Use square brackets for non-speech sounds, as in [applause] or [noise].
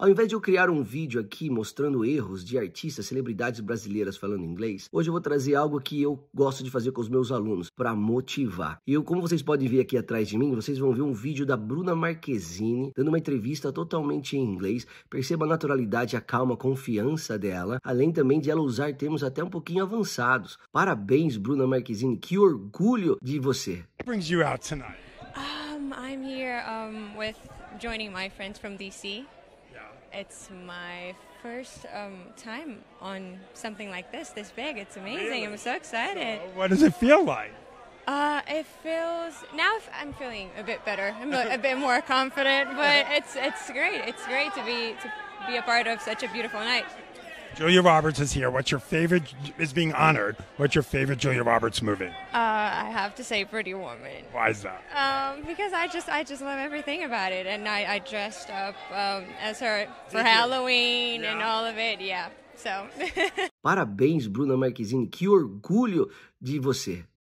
Ao invés de eu criar um vídeo aqui mostrando erros de artistas, celebridades brasileiras falando inglês, hoje eu vou trazer algo que eu gosto de fazer com os meus alunos para motivar. E eu, como vocês podem ver aqui atrás de mim, vocês vão ver um vídeo da Bruna Marquezine dando uma entrevista totalmente em inglês. Perceba a naturalidade, a calma, a confiança dela, além também de ela usar termos até um pouquinho avançados. Parabéns, Bruna Marquezine, que orgulho de você. What brings you out tonight? Um, I'm here um, with joining my friends from DC. Yeah. It's my first um, time on something like this, this big. It's amazing. I'm so excited. What does it feel like? Uh, it feels now I'm feeling a bit better. I'm a, a bit more confident, but [laughs] it's it's great. It's great to be to be a part of such a beautiful night. Julia Roberts is here. What's your favorite? Is being honored. What's your favorite Julia Roberts movie? Uh, I have to say, Pretty Woman. Why is that? Um, because I just I just love everything about it, and I, I dressed up um, as her for Did you? Halloween and all of it. Yeah, so. [laughs] Parabéns, Bruna Marquezine, que orgulho de você.